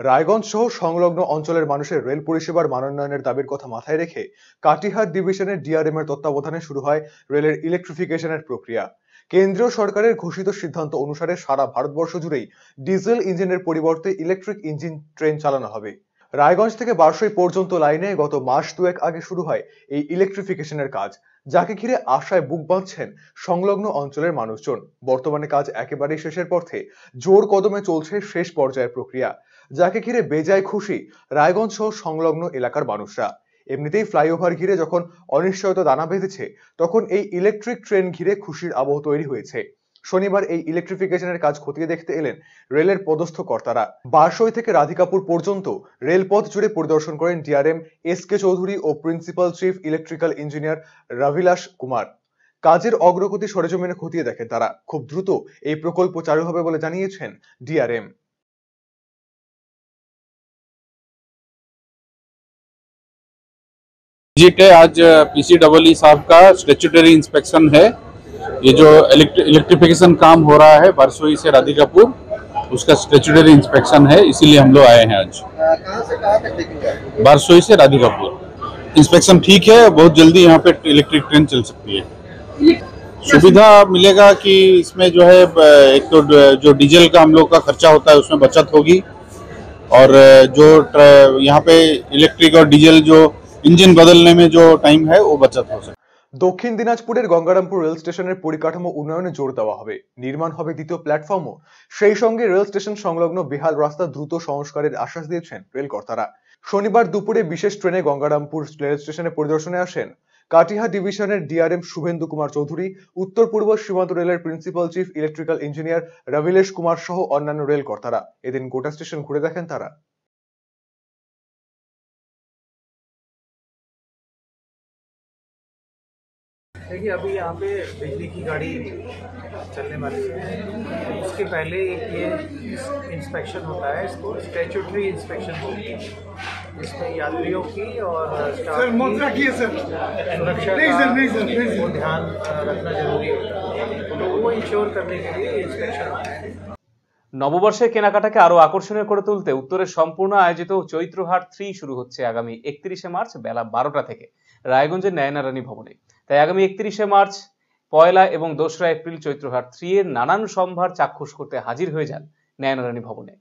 রায়গঞ্জ সহ সংলগ্ন অঞ্চলের মানুষের রেল পরিষেবার মানোন্নয়নের দাবির কথা মাথায় রেখে কাটিহার ডিভিশনের ডিআরএম এর তত্ত্বাবধানে শুরু হয় রেলের ইলেকট্রিফিকেশনের প্রক্রিয়া। কেন্দ্রীয় সরকারের ঘোষিত সিদ্ধান্ত অনুসারে সারা ভারতবর্ষ জুড়েই ডিজেল ইঞ্জিনের পরিবর্তে ইলেকট্রিক ইঞ্জিন ট্রেন চালানো হবে। রায়গঞ্জ থেকে বারসই পর্যন্ত লাইনে গত মাস দুয়েক আগে শুরু হয় এই ইলেকট্রিফিকেশনের কাজ, যাকে ঘিরে আশায় বুক বাঁধছেন সংলগ্ন অঞ্চলের মানুষজন। বর্তমানে কাজ একেবারেই শেষের পথে, জোর কদমে চলছে শেষ পর্যায়ের প্রক্রিয়া, যাকে ঘিরে বেজায় খুশি রায়গঞ্জ সহ সংলগ্ন এলাকার মানুষরা। এমনিতেই ফ্লাইওভার ঘিরে যখন অনিশ্চয়তা দানা বেঁধেছে, তখন এই ইলেকট্রিক ট্রেন ঘিরে খুশির আবহ তৈরি হয়েছে। শনিবার এই ইলেকট্রিফিকেশনের কাজ খতিয়ে দেখতে এলেন রেলের পদস্থ কর্তারা বারসই থেকে রাধিকাপুর পর্যন্ত রেলপথ জুড়ে পরিদর্শন করেন ডিআরএম এস কে চৌধুরী ও principal chief electrical engineer Rabilas Kumar কাজের অগ্রগতি সরেজমিনে খতিয়ে দেখেন তারা খুব দ্রুত এই প্রকল্প চালু হবে বলে জানিয়েছেন ডিআরএম विजिट है आज पीसी डबल ई साहब का स्टेचुटरी इंस्पेक्शन है ये जो इलेक्ट्रिफिकेशन काम हो रहा है बरसोई से राधिकापुर, उसका स्टेचुटरी इंस्पेक्शन है, इसीलिए हम लोग आए हैं आज। बरसोई से राधिकापुर। इंस्पेक्शन ठीक है, बहुत जल्दी यहाँ पे इलेक्ट्रिक ट्रेन चल सकती है। सुविधा मिलेगा कि इसमें जो है एक तो जो डीजल का हम लोग का खर्चा होता है, उसमें बचत होगी। और, जो यहाँ पे इलेक्ट्रिक और डीजल जो इंजन बदलने में जो टाइम है, वो बचत हो सकता है দক্ষিণ দিনাজপুরের গঙ্গারামপুর রেল স্টেশনের পরিকাঠামো উন্নয়নে জোর দেওয়া হবে। নির্মাণ হবে দ্বিতীয় প্ল্যাটফর্মও। সেই সঙ্গে রেল স্টেশন সংলগ্ন বেহাল রাস্তা দ্রুত সংস্কারের আশ্বাস দিয়েছেন রেল কর্তারা শনিবার দুপুরে বিশেষ ট্রেনে গঙ্গারামপুর রেল স্টেশনে পরিদর্শনে আসেন কাটিহা ডিভিশনের ডিআরএম শুভেন্দু কুমার চৌধুরী, উত্তর পূর্ব সীমান্ত রেলের principal chief electrical engineer Rabilesh Kumar সহ অন্যান্য রেল কর্তারা এদিন গোটা স্টেশন ঘুরে দেখেন তারা। देखिए अभी यहाँ पे बिजली की गाड़ी चलने वाली है उसके पहले एक ये इंस्पेक्शन होता है इसको स्टेचुटरी इंस्पेक्शन बोलते हैं इसमें यात्रियों की और स्टाफ की सुरक्षा का को ध्यान अ, रखना जरूरी होता है तो वो इंश्योर करने के लिए इंस्पेक्शन होता है নববর্ষের কেনাকাটাকে আরো আকর্ষণীয় করে তুলতে উত্তরের সম্পূর্ণ আয়োজিত চৈত্রহাট থ্রি শুরু হচ্ছে আগামী একত্রিশে মার্চ বেলা বারোটা থেকে রায়গঞ্জের নয়নারানী ভবনে তাই আগামী একত্রিশে মার্চ, পয়লা এবং দোসরা এপ্রিল চৈত্রহাট থ্রি এর নানান সম্ভার চাক্ষুষ করতে হাজির হয়ে যান ন্যায়নারায়ণী ভবনে।